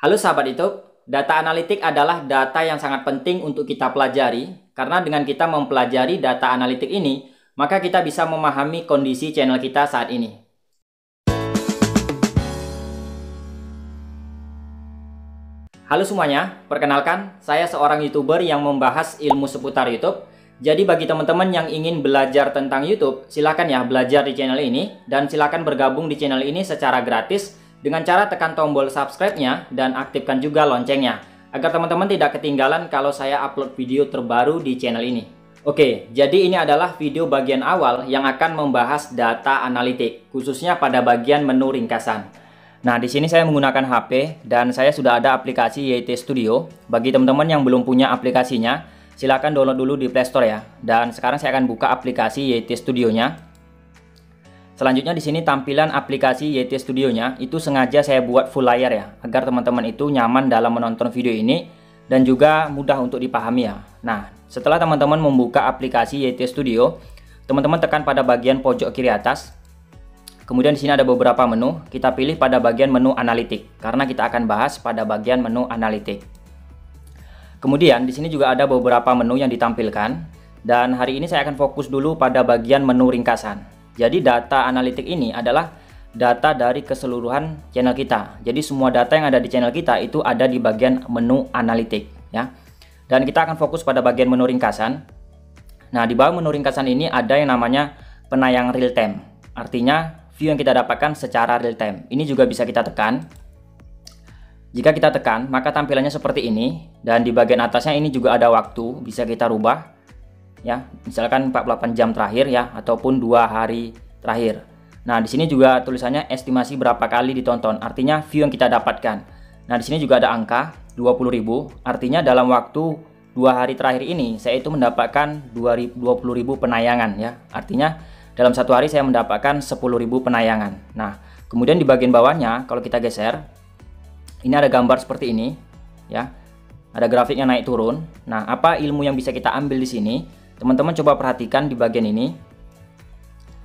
Halo sahabat YouTube, data analitik adalah data yang sangat penting untuk kita pelajari karena dengan kita mempelajari data analitik ini, maka kita bisa memahami kondisi channel kita saat ini. Halo semuanya, perkenalkan saya seorang YouTuber yang membahas ilmu seputar YouTube. Jadi bagi teman-teman yang ingin belajar tentang YouTube, silahkan ya belajar di channel ini dan silahkan bergabung di channel ini secara gratis dengan cara tekan tombol subscribe-nya dan aktifkan juga loncengnya agar teman-teman tidak ketinggalan kalau saya upload video terbaru di channel ini. Oke, jadi ini adalah video bagian awal yang akan membahas data analitik, khususnya pada bagian menu ringkasan. Nah, di sini saya menggunakan HP dan saya sudah ada aplikasi YT Studio. Bagi teman-teman yang belum punya aplikasinya, silahkan download dulu di Play Store ya. Dan sekarang saya akan buka aplikasi YT Studio-nya. Selanjutnya di sini tampilan aplikasi YT Studio-nya itu sengaja saya buat full layar ya, agar teman-teman itu nyaman dalam menonton video ini dan juga mudah untuk dipahami ya. Nah, setelah teman-teman membuka aplikasi YT Studio, teman-teman tekan pada bagian pojok kiri atas. Kemudian di sini ada beberapa menu, kita pilih pada bagian menu analitik karena kita akan bahas pada bagian menu analitik. Kemudian di sini juga ada beberapa menu yang ditampilkan dan hari ini saya akan fokus dulu pada bagian menu ringkasan. Jadi data analitik ini adalah data dari keseluruhan channel kita. Jadi semua data yang ada di channel kita itu ada di bagian menu analitik ya. Dan kita akan fokus pada bagian menu ringkasan. Nah, di bawah menu ringkasan ini ada yang namanya penayang real time. Artinya view yang kita dapatkan secara real time. Ini juga bisa kita tekan. Jika kita tekan, maka tampilannya seperti ini dan di bagian atasnya ini juga ada waktu, bisa kita rubah ya. Misalkan 48 jam terakhir ya ataupun dua hari terakhir. Nah di sini juga tulisannya estimasi berapa kali ditonton artinya view yang kita dapatkan. Nah di sini juga ada angka 20.000 artinya dalam waktu dua hari terakhir ini saya itu mendapatkan 20.000 penayangan ya. Artinya dalam satu hari saya mendapatkan 10.000 penayangan. Nah kemudian di bagian bawahnya kalau kita geser ini ada gambar seperti ini ya. Ada grafiknya naik turun. Nah apa ilmu yang bisa kita ambil di sini Teman-teman coba perhatikan di bagian ini.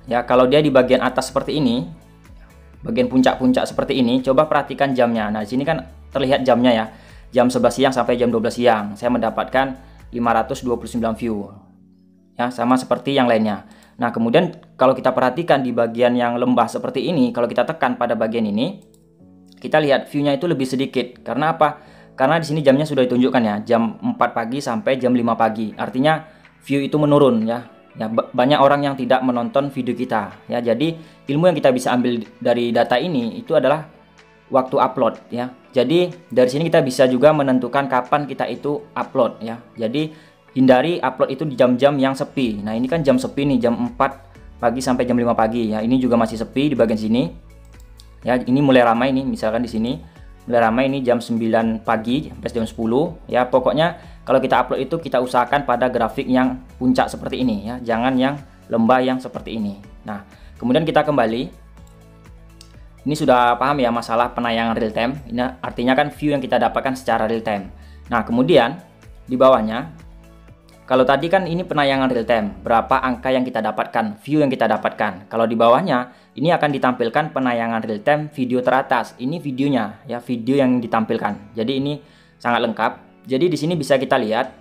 Ya, kalau dia di bagian atas seperti ini, bagian puncak-puncak seperti ini, coba perhatikan jamnya. Nah, di sini kan terlihat jamnya ya. Jam 11 siang sampai jam 12 siang. Saya mendapatkan 529 view. Ya, sama seperti yang lainnya. Nah, kemudian kalau kita perhatikan di bagian yang lembah seperti ini, kalau kita tekan pada bagian ini, kita lihat view-nya itu lebih sedikit. Karena apa? Karena di sini jamnya sudah ditunjukkan ya, jam 4 pagi sampai jam 5 pagi. Artinya view itu menurun ya. Ya banyak orang yang tidak menonton video kita ya. Jadi ilmu yang kita bisa ambil dari data ini itu adalah waktu upload ya. Jadi dari sini kita bisa juga menentukan kapan kita itu upload ya. Jadi hindari upload itu di jam-jam yang sepi. Nah, ini kan jam sepi nih jam 4 pagi sampai jam 5 pagi ya. Ini juga masih sepi di bagian sini. Ya, ini mulai ramai nih misalkan di sini. Mulai ramai ini jam 9 pagi sampai jam 10 ya. Pokoknya kalau kita upload itu kita usahakan pada grafik yang puncak seperti ini ya, jangan yang lembah yang seperti ini. Nah, kemudian kita kembali. Ini sudah paham ya masalah penayangan real time. Ini artinya kan view yang kita dapatkan secara real time. Nah, kemudian di bawahnya kalau tadi kan ini penayangan real time, berapa angka yang kita dapatkan, view yang kita dapatkan. Kalau di bawahnya, ini akan ditampilkan penayangan real time video teratas. Ini videonya, ya video yang ditampilkan. Jadi ini sangat lengkap. Jadi di sini bisa kita lihat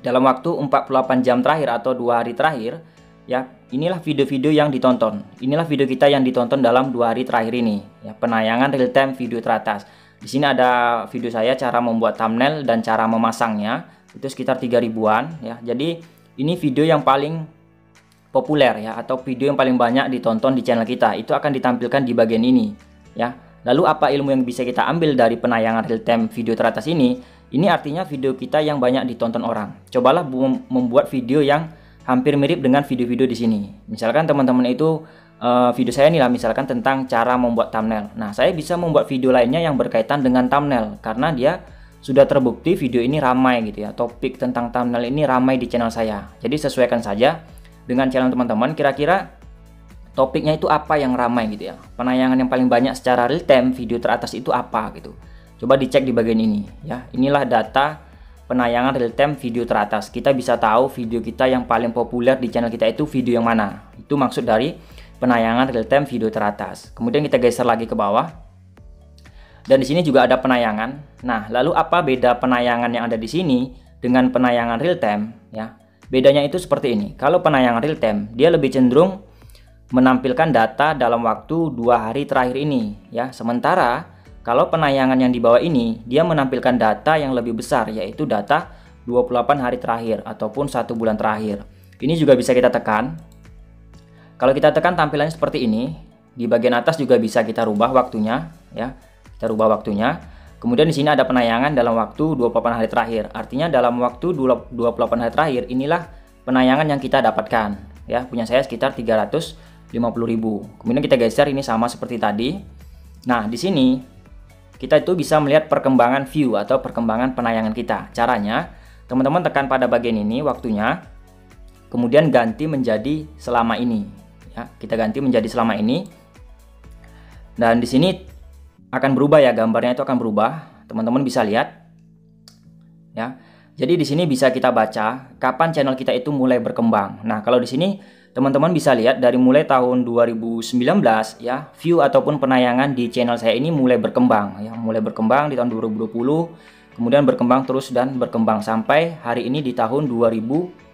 dalam waktu 48 jam terakhir atau dua hari terakhir ya inilah video-video yang ditonton inilah video kita yang ditonton dalam dua hari terakhir ini ya penayangan real time video teratas di sini ada video saya cara membuat thumbnail dan cara memasangnya itu sekitar 3 ribuan ya jadi ini video yang paling populer ya atau video yang paling banyak ditonton di channel kita itu akan ditampilkan di bagian ini ya lalu apa ilmu yang bisa kita ambil dari penayangan real time video teratas ini ini artinya video kita yang banyak ditonton orang. Cobalah membuat video yang hampir mirip dengan video-video di sini. Misalkan teman-teman itu uh, video saya nih lah misalkan tentang cara membuat thumbnail. Nah, saya bisa membuat video lainnya yang berkaitan dengan thumbnail karena dia sudah terbukti video ini ramai gitu ya. Topik tentang thumbnail ini ramai di channel saya. Jadi sesuaikan saja dengan channel teman-teman kira-kira topiknya itu apa yang ramai gitu ya. Penayangan yang paling banyak secara real time video teratas itu apa gitu. Coba dicek di bagian ini ya. Inilah data penayangan real time video teratas. Kita bisa tahu video kita yang paling populer di channel kita itu video yang mana. Itu maksud dari penayangan real time video teratas. Kemudian kita geser lagi ke bawah. Dan di sini juga ada penayangan. Nah, lalu apa beda penayangan yang ada di sini dengan penayangan real time ya? Bedanya itu seperti ini. Kalau penayangan real time, dia lebih cenderung menampilkan data dalam waktu dua hari terakhir ini ya. Sementara kalau penayangan yang di bawah ini, dia menampilkan data yang lebih besar yaitu data 28 hari terakhir ataupun satu bulan terakhir. Ini juga bisa kita tekan. Kalau kita tekan tampilannya seperti ini, di bagian atas juga bisa kita rubah waktunya ya kita rubah waktunya. Kemudian di sini ada penayangan dalam waktu 28 hari terakhir. Artinya dalam waktu 28 hari terakhir inilah penayangan yang kita dapatkan. Ya, punya saya sekitar 350.000. Kemudian kita geser ini sama seperti tadi. Nah, di sini kita itu bisa melihat perkembangan view atau perkembangan penayangan kita. Caranya, teman-teman tekan pada bagian ini waktunya, kemudian ganti menjadi selama ini. Ya, kita ganti menjadi selama ini. Dan di sini akan berubah ya gambarnya itu akan berubah. Teman-teman bisa lihat. Ya. Jadi di sini bisa kita baca kapan channel kita itu mulai berkembang. Nah kalau di sini teman-teman bisa lihat dari mulai tahun 2019 ya view ataupun penayangan di channel saya ini mulai berkembang ya. Mulai berkembang di tahun 2020 kemudian berkembang terus dan berkembang sampai hari ini di tahun 2021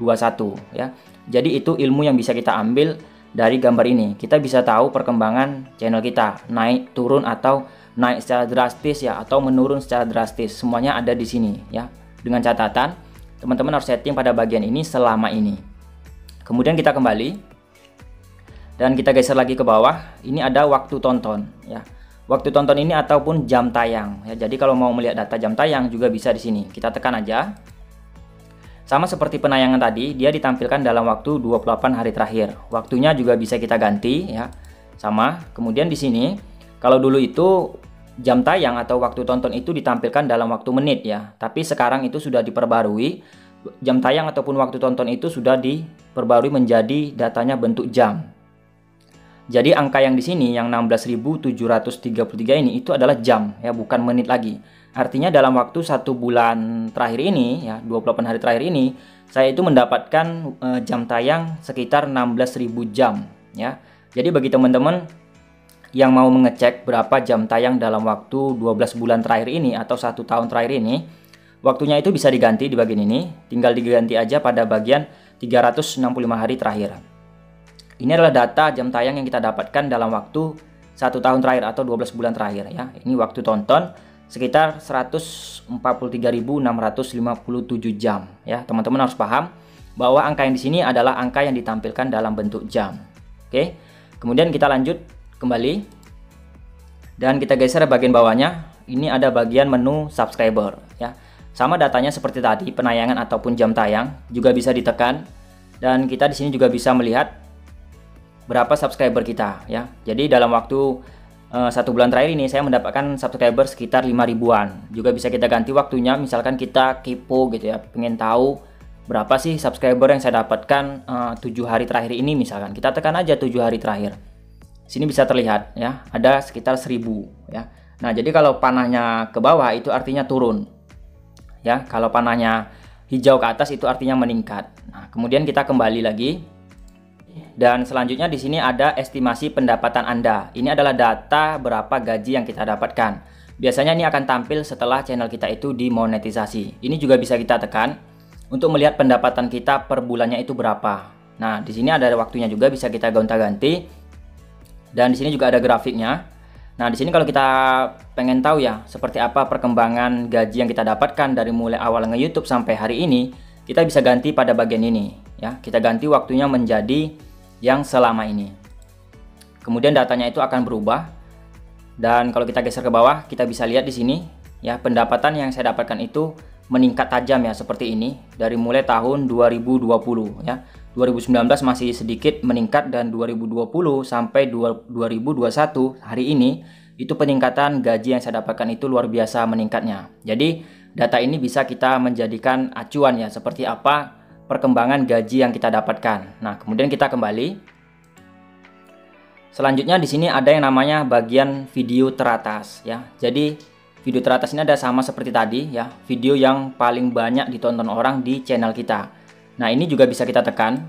ya. Jadi itu ilmu yang bisa kita ambil dari gambar ini. Kita bisa tahu perkembangan channel kita naik turun atau naik secara drastis ya atau menurun secara drastis. Semuanya ada di sini ya. Dengan catatan teman-teman harus setting pada bagian ini selama ini. Kemudian kita kembali dan kita geser lagi ke bawah. Ini ada waktu tonton ya. Waktu tonton ini ataupun jam tayang ya. Jadi kalau mau melihat data jam tayang juga bisa di sini. Kita tekan aja. Sama seperti penayangan tadi dia ditampilkan dalam waktu 28 hari terakhir. Waktunya juga bisa kita ganti ya. Sama. Kemudian di sini kalau dulu itu jam tayang atau waktu tonton itu ditampilkan dalam waktu menit ya. Tapi sekarang itu sudah diperbarui. Jam tayang ataupun waktu tonton itu sudah diperbarui menjadi datanya bentuk jam. Jadi angka yang di sini yang 16.733 ini itu adalah jam ya, bukan menit lagi. Artinya dalam waktu satu bulan terakhir ini ya, 28 hari terakhir ini saya itu mendapatkan uh, jam tayang sekitar 16.000 jam ya. Jadi bagi teman-teman yang mau mengecek berapa jam tayang dalam waktu 12 bulan terakhir ini atau satu tahun terakhir ini, waktunya itu bisa diganti di bagian ini, tinggal diganti aja pada bagian 365 hari terakhir. Ini adalah data jam tayang yang kita dapatkan dalam waktu satu tahun terakhir atau 12 bulan terakhir ya. Ini waktu tonton sekitar 143.657 jam ya. Teman-teman harus paham bahwa angka yang di sini adalah angka yang ditampilkan dalam bentuk jam. Oke. Kemudian kita lanjut kembali. Dan kita geser bagian bawahnya. Ini ada bagian menu subscriber ya. Sama datanya seperti tadi penayangan ataupun jam tayang juga bisa ditekan. Dan kita di sini juga bisa melihat berapa subscriber kita ya. Jadi dalam waktu uh, satu bulan terakhir ini saya mendapatkan subscriber sekitar 5 ribuan. Juga bisa kita ganti waktunya misalkan kita kepo gitu ya pengen tahu berapa sih subscriber yang saya dapatkan eh, tujuh hari terakhir ini misalkan. Kita tekan aja tujuh hari terakhir Sini bisa terlihat ya, ada sekitar 1000 ya. Nah, jadi kalau panahnya ke bawah itu artinya turun. Ya, kalau panahnya hijau ke atas itu artinya meningkat. Nah, kemudian kita kembali lagi. Dan selanjutnya di sini ada estimasi pendapatan Anda. Ini adalah data berapa gaji yang kita dapatkan. Biasanya ini akan tampil setelah channel kita itu dimonetisasi. Ini juga bisa kita tekan untuk melihat pendapatan kita per bulannya itu berapa. Nah, di sini ada waktunya juga bisa kita gonta-ganti dan di sini juga ada grafiknya. Nah, di sini kalau kita pengen tahu ya seperti apa perkembangan gaji yang kita dapatkan dari mulai awal nge-YouTube sampai hari ini, kita bisa ganti pada bagian ini ya. Kita ganti waktunya menjadi yang selama ini. Kemudian datanya itu akan berubah. Dan kalau kita geser ke bawah, kita bisa lihat di sini ya pendapatan yang saya dapatkan itu meningkat tajam ya seperti ini dari mulai tahun 2020 ya. 2019 masih sedikit meningkat dan 2020 sampai 2021 hari ini itu peningkatan gaji yang saya dapatkan itu luar biasa meningkatnya. Jadi data ini bisa kita menjadikan acuan ya seperti apa perkembangan gaji yang kita dapatkan. Nah, kemudian kita kembali. Selanjutnya di sini ada yang namanya bagian video teratas ya. Jadi video teratas ini ada sama seperti tadi ya, video yang paling banyak ditonton orang di channel kita. Nah, ini juga bisa kita tekan.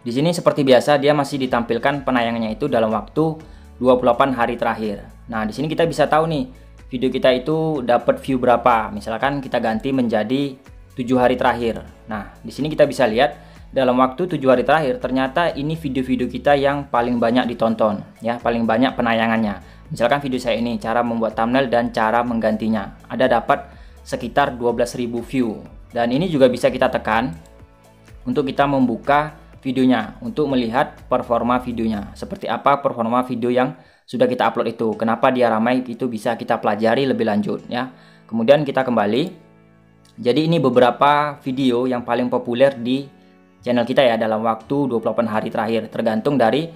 Di sini seperti biasa dia masih ditampilkan penayangannya itu dalam waktu 28 hari terakhir. Nah, di sini kita bisa tahu nih video kita itu dapat view berapa. Misalkan kita ganti menjadi tujuh hari terakhir. Nah, di sini kita bisa lihat dalam waktu tujuh hari terakhir ternyata ini video-video kita yang paling banyak ditonton ya, paling banyak penayangannya. Misalkan video saya ini cara membuat thumbnail dan cara menggantinya. Ada dapat sekitar 12.000 view. Dan ini juga bisa kita tekan untuk kita membuka videonya untuk melihat performa videonya. Seperti apa performa video yang sudah kita upload itu. Kenapa dia ramai itu bisa kita pelajari lebih lanjut ya. Kemudian kita kembali jadi ini beberapa video yang paling populer di channel kita ya dalam waktu 28 hari terakhir tergantung dari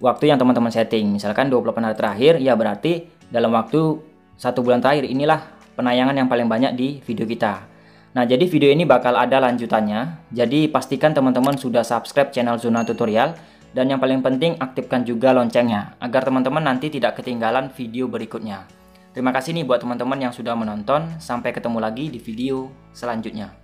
waktu yang teman-teman setting. Misalkan 28 hari terakhir ya berarti dalam waktu satu bulan terakhir inilah penayangan yang paling banyak di video kita. Nah, jadi video ini bakal ada lanjutannya. Jadi pastikan teman-teman sudah subscribe channel Zona Tutorial dan yang paling penting aktifkan juga loncengnya agar teman-teman nanti tidak ketinggalan video berikutnya. Terima kasih nih buat teman-teman yang sudah menonton. Sampai ketemu lagi di video selanjutnya.